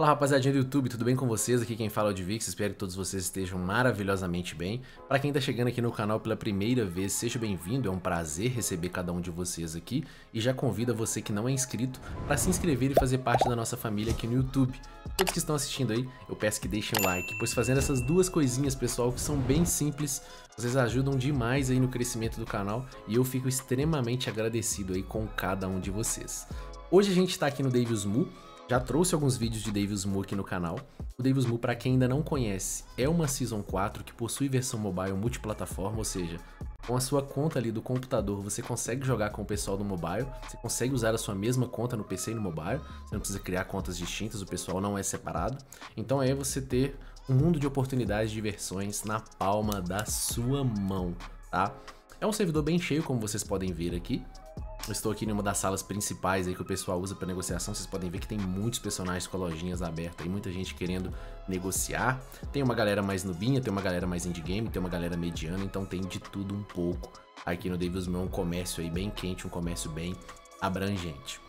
Fala rapaziadinha do YouTube, tudo bem com vocês? Aqui quem fala é o Divix, espero que todos vocês estejam maravilhosamente bem. Para quem tá chegando aqui no canal pela primeira vez, seja bem-vindo, é um prazer receber cada um de vocês aqui e já convido você que não é inscrito para se inscrever e fazer parte da nossa família aqui no YouTube. Todos que estão assistindo aí, eu peço que deixem o like, pois fazendo essas duas coisinhas, pessoal, que são bem simples, vocês ajudam demais aí no crescimento do canal e eu fico extremamente agradecido aí com cada um de vocês. Hoje a gente tá aqui no Davis Mu, já trouxe alguns vídeos de Davis Mu aqui no canal. O Davis Mu, para quem ainda não conhece, é uma Season 4 que possui versão mobile multiplataforma, ou seja, com a sua conta ali do computador, você consegue jogar com o pessoal do mobile, você consegue usar a sua mesma conta no PC e no mobile, você não precisa criar contas distintas, o pessoal não é separado. Então é você ter um mundo de oportunidades de versões na palma da sua mão, tá? É um servidor bem cheio, como vocês podem ver aqui. Estou aqui em uma das salas principais aí que o pessoal usa para negociação. Vocês podem ver que tem muitos personagens com lojinhas abertas e muita gente querendo negociar. Tem uma galera mais nubinha, tem uma galera mais indie game, tem uma galera mediana, então tem de tudo um pouco. Aqui no Devil's Mill é um comércio aí bem quente, um comércio bem abrangente.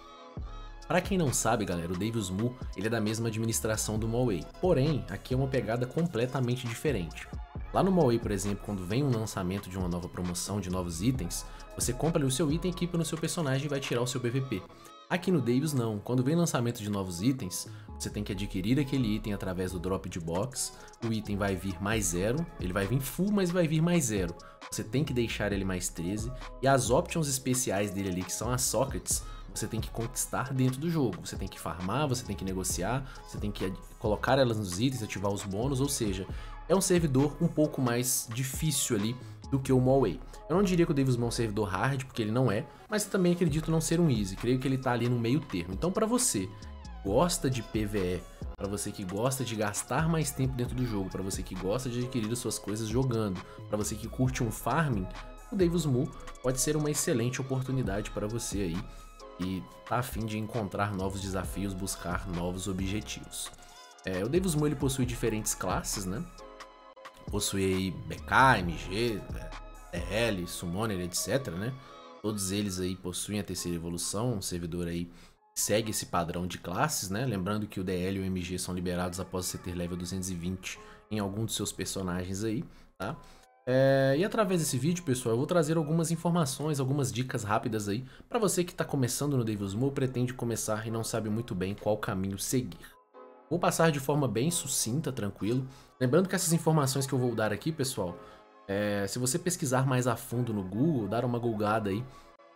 Para quem não sabe, galera, o Davis Mu ele é da mesma administração do Moway. Porém, aqui é uma pegada completamente diferente. Lá no Moway, por exemplo, quando vem um lançamento de uma nova promoção de novos itens, você compra o seu item, equipa no seu personagem e vai tirar o seu PVP. Aqui no Davis não, quando vem lançamento de novos itens, você tem que adquirir aquele item através do drop de box, o item vai vir mais zero, ele vai vir full, mas vai vir mais zero. Você tem que deixar ele mais 13, e as options especiais dele ali, que são as sockets, você tem que conquistar dentro do jogo. Você tem que farmar, você tem que negociar, você tem que colocar elas nos itens, ativar os bônus, ou seja, é um servidor um pouco mais difícil ali do que o Moway. Eu não diria que o Davis é um servidor hard, porque ele não é, mas também acredito não ser um easy, creio que ele está ali no meio termo. Então para você que gosta de PvE, para você que gosta de gastar mais tempo dentro do jogo, para você que gosta de adquirir as suas coisas jogando, para você que curte um farming, o Davis Mu pode ser uma excelente oportunidade para você aí e tá afim de encontrar novos desafios, buscar novos objetivos. É, o Davis Mu ele possui diferentes classes, né? Possui BK, MG, DL, Summoner, etc, né? Todos eles aí possuem a terceira evolução, um servidor aí segue esse padrão de classes, né? Lembrando que o DL e o MG são liberados após você ter level 220 em algum dos seus personagens aí, tá? É, e através desse vídeo, pessoal, eu vou trazer algumas informações, algumas dicas rápidas aí para você que está começando no Devil's Mo, pretende começar e não sabe muito bem qual caminho seguir. Vou passar de forma bem sucinta, tranquilo. Lembrando que essas informações que eu vou dar aqui, pessoal, é, se você pesquisar mais a fundo no Google, dar uma googada aí,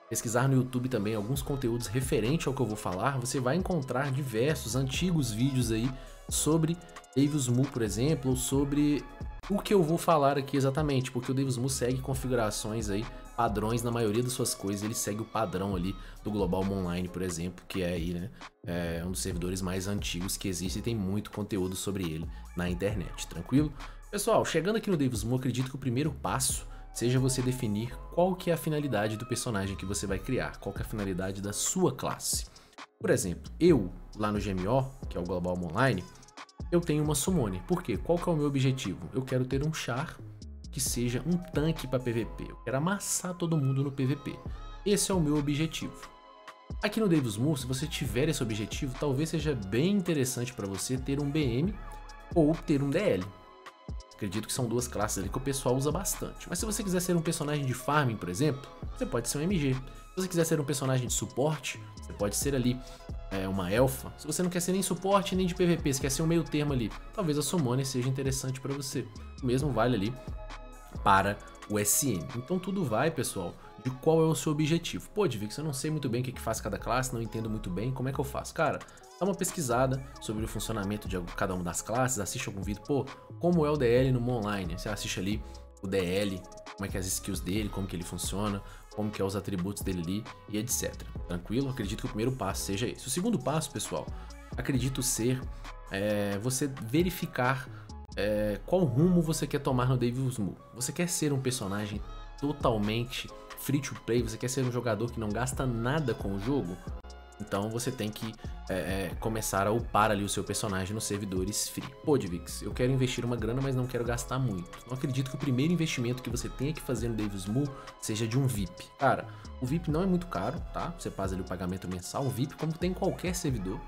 pesquisar no YouTube também alguns conteúdos referentes ao que eu vou falar, você vai encontrar diversos antigos vídeos aí sobre Davis Mu, por exemplo, ou sobre o que eu vou falar aqui exatamente, porque o Davis Mu segue configurações aí padrões na maioria das suas coisas, ele segue o padrão ali do Global Online, por exemplo, que é aí, né, é um dos servidores mais antigos que existe e tem muito conteúdo sobre ele na internet, tranquilo? Pessoal, chegando aqui no Davis Moon, acredito que o primeiro passo seja você definir qual que é a finalidade do personagem que você vai criar, qual que é a finalidade da sua classe. Por exemplo, eu, lá no GMO, que é o Global Online, eu tenho uma Summoner. Por quê? Qual que é o meu objetivo? Eu quero ter um char que seja um tanque para PVP. Eu quero amassar todo mundo no PVP. Esse é o meu objetivo. Aqui no Davis Moon, se você tiver esse objetivo, talvez seja bem interessante para você ter um BM ou ter um DL. Acredito que são duas classes ali que o pessoal usa bastante. Mas se você quiser ser um personagem de farming, por exemplo, você pode ser um MG. Se você quiser ser um personagem de suporte, você pode ser ali é, uma elfa. Se você não quer ser nem suporte nem de PVP, você quer ser um meio termo ali, talvez a Summoner seja interessante para você. O mesmo vale ali para o SM. Então tudo vai, pessoal, de qual é o seu objetivo. Pô, Divix, eu não sei muito bem o que, que faz cada classe, não entendo muito bem, como é que eu faço? Cara, dá uma pesquisada sobre o funcionamento de cada uma das classes, assiste algum vídeo, pô, como é o DL no online? Você assiste ali o DL, como é que é as skills dele, como que ele funciona, como que é os atributos dele ali e etc. Tranquilo? Acredito que o primeiro passo seja esse. O segundo passo, pessoal, acredito ser é, você verificar é, qual rumo você quer tomar no Devil's Moon. Você quer ser um personagem totalmente free to play? Você quer ser um jogador que não gasta nada com o jogo? Então você tem que é, é, começar a upar ali o seu personagem nos servidores free. Pô, Divix, eu quero investir uma grana, mas não quero gastar muito. Não acredito que o primeiro investimento que você tenha que fazer no Davis Moo seja de um VIP. Cara, o VIP não é muito caro, tá? Você faz ali o pagamento mensal, o VIP como tem em qualquer servidor.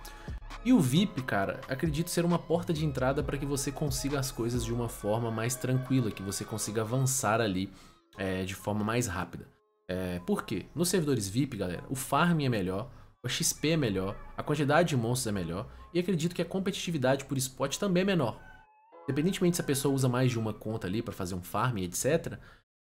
E o VIP, cara, acredito ser uma porta de entrada para que você consiga as coisas de uma forma mais tranquila, que você consiga avançar ali é, de forma mais rápida. É, por quê? Nos servidores VIP, galera, o farm é melhor, o XP é melhor, a quantidade de monstros é melhor e acredito que a competitividade por spot também é menor. Independentemente se a pessoa usa mais de uma conta ali para fazer um farm etc,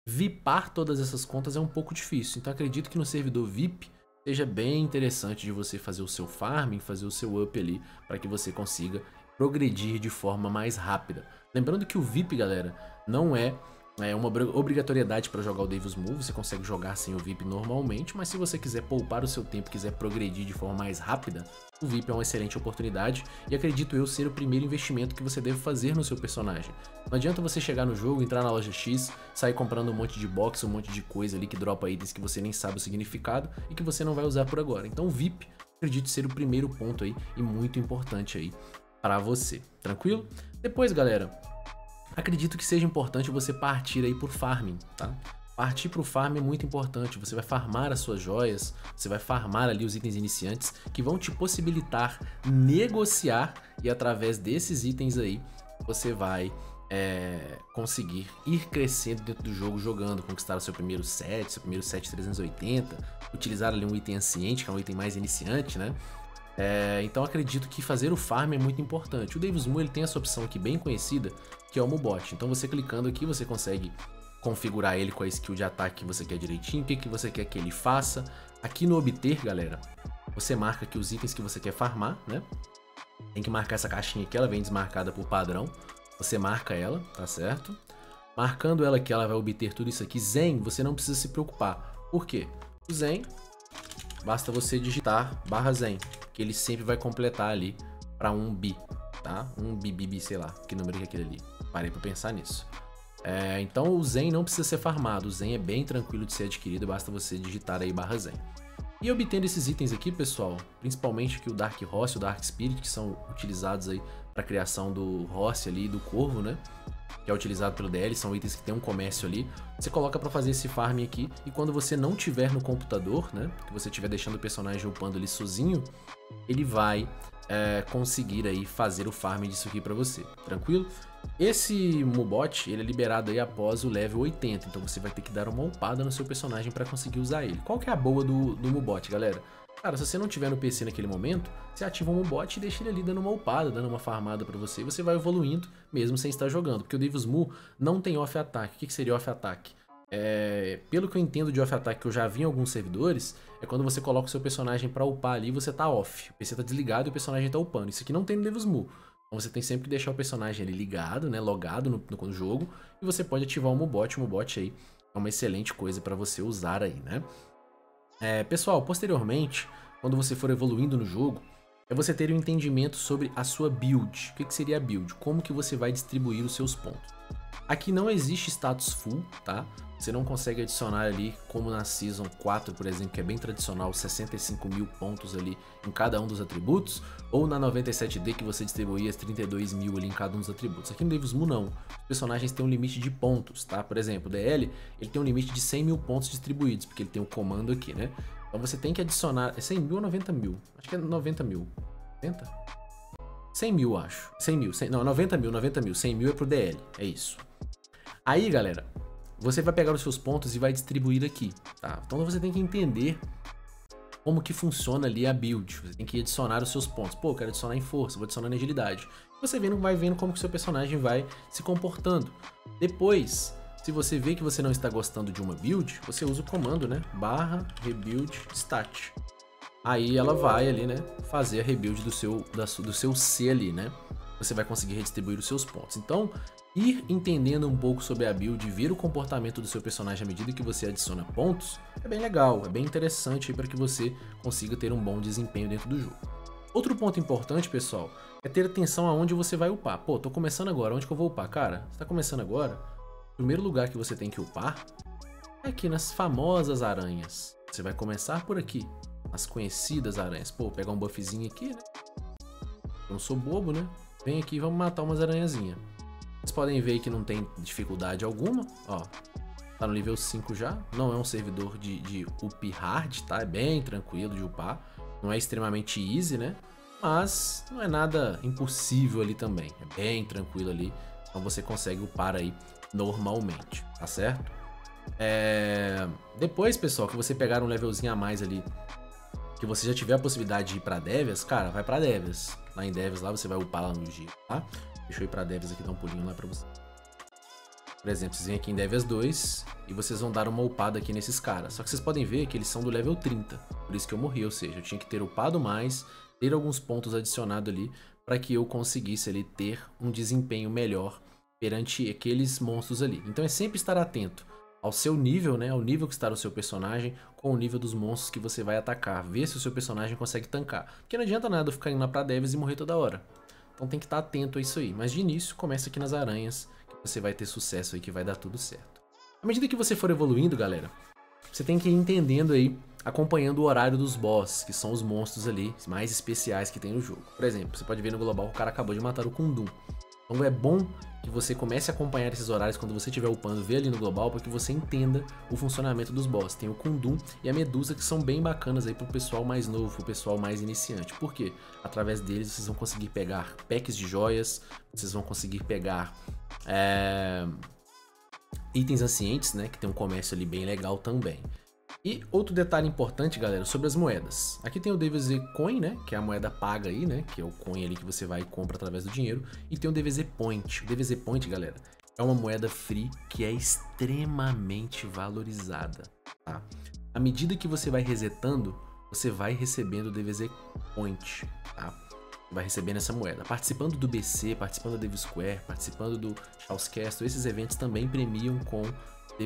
vipar todas essas contas é um pouco difícil. Então acredito que no servidor VIP seja bem interessante de você fazer o seu farming, fazer o seu up ali, para que você consiga progredir de forma mais rápida. Lembrando que o VIP, galera, não é é uma obrigatoriedade para jogar o Davis Move, você consegue jogar sem o VIP normalmente, mas se você quiser poupar o seu tempo, quiser progredir de forma mais rápida, o VIP é uma excelente oportunidade e acredito eu ser o primeiro investimento que você deve fazer no seu personagem. Não adianta você chegar no jogo, entrar na loja X, sair comprando um monte de box, um monte de coisa ali que dropa itens que você nem sabe o significado e que você não vai usar por agora. Então o VIP acredito ser o primeiro ponto aí e muito importante aí para você. Tranquilo? Depois, galera, acredito que seja importante você partir aí por farming, tá? Partir para o farm é muito importante, você vai farmar as suas joias, você vai farmar ali os itens iniciantes que vão te possibilitar negociar e através desses itens aí você vai é, conseguir ir crescendo dentro do jogo jogando, conquistar o seu primeiro set, seu primeiro set 380, utilizar ali um item anciente, que é um item mais iniciante, né? É, então acredito que fazer o farm é muito importante. O Davis Mu ele tem essa opção aqui bem conhecida, que é o Mubot. Então você clicando aqui, você consegue configurar ele com a skill de ataque que você quer direitinho, o que, que você quer que ele faça. Aqui no obter, galera, você marca aqui os itens que você quer farmar, né? Tem que marcar essa caixinha aqui, ela vem desmarcada por padrão. Você marca ela, tá certo? Marcando ela aqui, ela vai obter tudo isso aqui. Zen, você não precisa se preocupar. Por quê? O Zen, basta você digitar barra Zen que ele sempre vai completar ali para um bi, tá? Um bi, bi, bi, sei lá, que número é aquele ali. Parei para pensar nisso. É, então o Zen não precisa ser farmado, o Zen é bem tranquilo de ser adquirido, basta você digitar aí barra Zen. E obtendo esses itens aqui, pessoal, principalmente aqui o Dark Horse e o Dark Spirit, que são utilizados aí para criação do Horse ali, do Corvo, né? Que é utilizado pelo DL, são itens que tem um comércio ali. Você coloca para fazer esse farm aqui, e quando você não tiver no computador, né? Que você estiver deixando o personagem upando ali sozinho, ele vai é, conseguir aí fazer o farm disso aqui para você, tranquilo? Esse Mubot, ele é liberado aí após o level 80, então você vai ter que dar uma upada no seu personagem para conseguir usar ele. Qual que é a boa do, do Mubot, galera? Cara, se você não tiver no PC naquele momento, você ativa um Mubot e deixa ele ali dando uma upada, dando uma farmada para você, e você vai evoluindo mesmo sem estar jogando, porque o Davis Mu não tem off attack. O que, que seria off attack? É, pelo que eu entendo de off attack que eu já vi em alguns servidores, é quando você coloca o seu personagem para upar ali você tá off. O PC tá desligado e o personagem tá upando. Isso aqui não tem no Devils Mu. Então você tem sempre que deixar o personagem ali ligado, né, logado no, no jogo, e você pode ativar o Mubot. O Mubot aí é uma excelente coisa para você usar aí, né? É, pessoal, posteriormente, quando você for evoluindo no jogo, é você ter um entendimento sobre a sua build. O que, que seria a build? Como que você vai distribuir os seus pontos. Aqui não existe status full, tá? Você não consegue adicionar ali, como na Season 4, por exemplo, que é bem tradicional, 65 mil pontos ali em cada um dos atributos, ou na 97D que você distribuía 32 mil ali em cada um dos atributos. Aqui no Davis Mu não, os personagens têm um limite de pontos, tá? Por exemplo, o DL, ele tem um limite de 100 mil pontos distribuídos, porque ele tem um comando aqui, né? Então você tem que adicionar, é 100 mil ou 90 mil? Acho que é 90 mil. 90? 100 mil, acho. 100 mil, 100, não, 90 mil, 90 mil. 100 mil é pro DL, é isso. Aí, galera, você vai pegar os seus pontos e vai distribuir aqui, tá? Então você tem que entender como que funciona ali a build. Você tem que adicionar os seus pontos. Pô, quero adicionar em força, vou adicionar em agilidade. Você vendo, vai vendo como que o seu personagem vai se comportando. Depois, se você vê que você não está gostando de uma build, você usa o comando, né? Barra rebuild stat. Aí ela vai ali, né? Fazer a rebuild do seu, da, do seu C ali, né? Você vai conseguir redistribuir os seus pontos. Então, ir entendendo um pouco sobre a build e ver o comportamento do seu personagem à medida que você adiciona pontos é bem legal, é bem interessante para que você consiga ter um bom desempenho dentro do jogo. Outro ponto importante, pessoal, é ter atenção aonde você vai upar. Pô, tô começando agora, onde que eu vou upar? Cara, você tá começando agora? O primeiro lugar que você tem que upar é aqui nas famosas aranhas. Você vai começar por aqui. as conhecidas aranhas. Pô, pegar um buffzinho aqui, né? Eu não sou bobo, né? Vem aqui vamos matar umas aranhazinhas. Vocês podem ver que não tem dificuldade alguma, ó. Tá no nível 5 já. Não é um servidor de, de up hard, tá? É bem tranquilo de upar. Não é extremamente easy, né? Mas não é nada impossível ali também. É bem tranquilo ali. Então você consegue upar aí normalmente, tá certo? É... Depois, pessoal, que você pegar um levelzinho a mais ali, que você já tiver a possibilidade de ir pra Devias, cara, vai pra Devias. Lá em Devias, lá você vai upar lá no dia, tá? Deixa eu ir pra Devias aqui, dar um pulinho lá pra você. Por exemplo, vocês vêm aqui em Devias 2 e vocês vão dar uma upada aqui nesses caras. Só que vocês podem ver que eles são do level 30, por isso que eu morri, ou seja, eu tinha que ter upado mais, ter alguns pontos adicionados ali para que eu conseguisse ali ter um desempenho melhor perante aqueles monstros ali. Então é sempre estar atento ao seu nível, né, ao nível que está o seu personagem, com o nível dos monstros que você vai atacar, ver se o seu personagem consegue tancar. Porque não adianta nada ficar indo lá pra Devs e morrer toda hora. Então tem que estar atento a isso aí. Mas de início, começa aqui nas aranhas, que você vai ter sucesso aí, que vai dar tudo certo. À medida que você for evoluindo, galera, você tem que ir entendendo aí, acompanhando o horário dos boss, que são os monstros ali mais especiais que tem no jogo. Por exemplo, você pode ver no global que o cara acabou de matar o Kundum. Então é bom que você comece a acompanhar esses horários quando você estiver upando, ver ali no global, para que você entenda o funcionamento dos boss. Tem o Kundum e a Medusa que são bem bacanas aí pro pessoal mais novo, pro pessoal mais iniciante. Por quê? Através deles vocês vão conseguir pegar packs de joias, vocês vão conseguir pegar é, itens ancientes, né, que tem um comércio ali bem legal também. E outro detalhe importante, galera, sobre as moedas. Aqui tem o DVZ Coin, né, que é a moeda paga aí, né, que é o coin ali que você vai e compra através do dinheiro. E tem o DVZ Point. O DVZ Point, galera, é uma moeda free que é extremamente valorizada, tá? À medida que você vai resetando, você vai recebendo o DVZ Point, tá? Vai recebendo essa moeda. Participando do BC, participando da Dev Square, participando do Castle, esses eventos também premiam com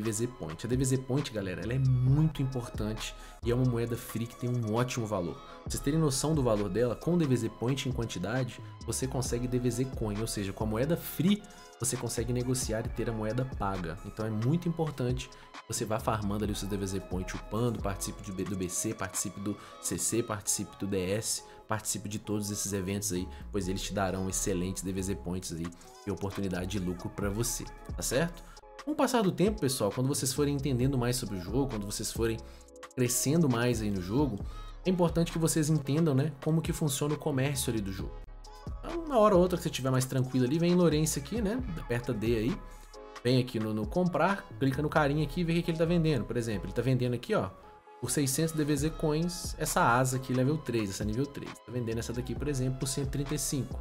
DVZ Point. A DVZ Point, galera, ela é muito importante e é uma moeda free que tem um ótimo valor. Pra vocês terem noção do valor dela, com DVZ Point em quantidade, você consegue DVZ Coin, ou seja, com a moeda free, você consegue negociar e ter a moeda paga. Então é muito importante você vá farmando ali o seu DVZ Point upando, participe do BC, participe do CC, participe do DS, participe de todos esses eventos aí, pois eles te darão excelentes DVZ Points aí e oportunidade de lucro para você, tá certo? Com o passar do tempo, pessoal, quando vocês forem entendendo mais sobre o jogo, quando vocês forem crescendo mais aí no jogo, é importante que vocês entendam, né, como que funciona o comércio ali do jogo. Então, uma hora ou outra que você estiver mais tranquilo ali, vem em Lourenço aqui, né, aperta D aí, vem aqui no, no comprar, clica no carinha aqui e vê o que ele tá vendendo. Por exemplo, ele tá vendendo aqui, ó, por 600 DVZ Coins, essa asa aqui, level 3, essa nível 3. Tá vendendo essa daqui, por exemplo, por 135.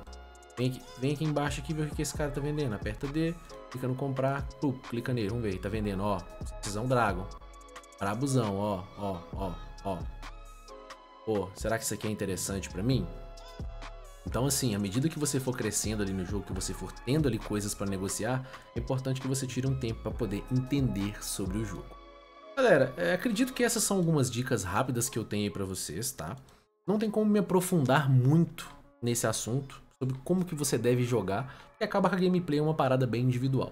Vem aqui, vem aqui embaixo aqui ver o que esse cara tá vendendo. Aperta D, clica no comprar, plup, clica nele, vamos ver, tá vendendo, ó, precisão Dragon. Brabuzão, ó, ó, ó, ó. Pô, será que isso aqui é interessante para mim? Então assim, à medida que você for crescendo ali no jogo, que você for tendo ali coisas para negociar, é importante que você tire um tempo para poder entender sobre o jogo. Galera, é, acredito que essas são algumas dicas rápidas que eu tenho aí pra vocês, tá? Não tem como me aprofundar muito nesse assunto, sobre como que você deve jogar, e acaba que a gameplay é uma parada bem individual.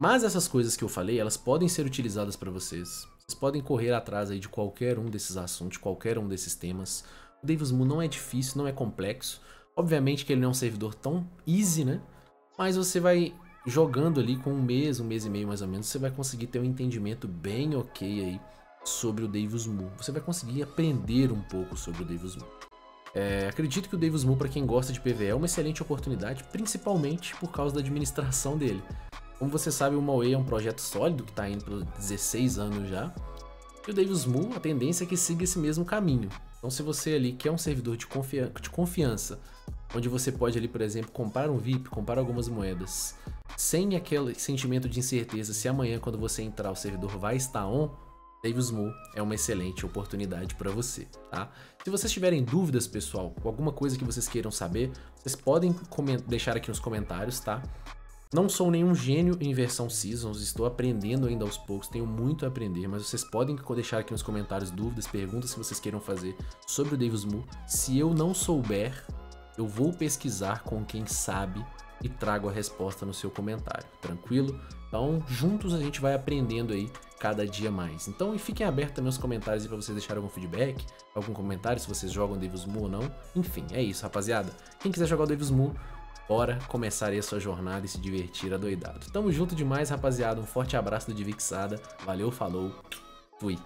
Mas essas coisas que eu falei, elas podem ser utilizadas para vocês. Vocês podem correr atrás aí de qualquer um desses assuntos, qualquer um desses temas. O Davis Moon não é difícil, não é complexo. Obviamente que ele não é um servidor tão easy, né? Mas você vai jogando ali com um mês, um mês e meio mais ou menos, você vai conseguir ter um entendimento bem ok aí sobre o Davis Moon. Você vai conseguir aprender um pouco sobre o Davis Moon. É, acredito que o Davis Moon, para quem gosta de PvE, é uma excelente oportunidade, principalmente por causa da administração dele. Como você sabe, o Maway é um projeto sólido que está indo por 16 anos já. E o Davis Moon, a tendência é que siga esse mesmo caminho. Então, se você ali quer um servidor de, confian de confiança, onde você pode ali, por exemplo, comprar um VIP, comprar algumas moedas, sem aquele sentimento de incerteza se amanhã, quando você entrar, o servidor vai estar on, Davis Moo é uma excelente oportunidade para você, tá? Se vocês tiverem dúvidas, pessoal, ou alguma coisa que vocês queiram saber, vocês podem deixar aqui nos comentários, tá? Não sou nenhum gênio em versão Seasons, estou aprendendo ainda aos poucos, tenho muito a aprender, mas vocês podem deixar aqui nos comentários dúvidas, perguntas que vocês queiram fazer sobre o Davis Moo. Se eu não souber, eu vou pesquisar com quem sabe e trago a resposta no seu comentário, tranquilo? Então, juntos a gente vai aprendendo aí cada dia mais. Então, e fiquem abertos também os comentários para vocês deixarem algum feedback, algum comentário se vocês jogam Devil's Moo ou não. Enfim, é isso, rapaziada. Quem quiser jogar o Devil's Moo, bora começar aí a sua jornada e se divertir adoidado. Tamo junto demais, rapaziada. Um forte abraço do Divixada. Valeu, falou, fui.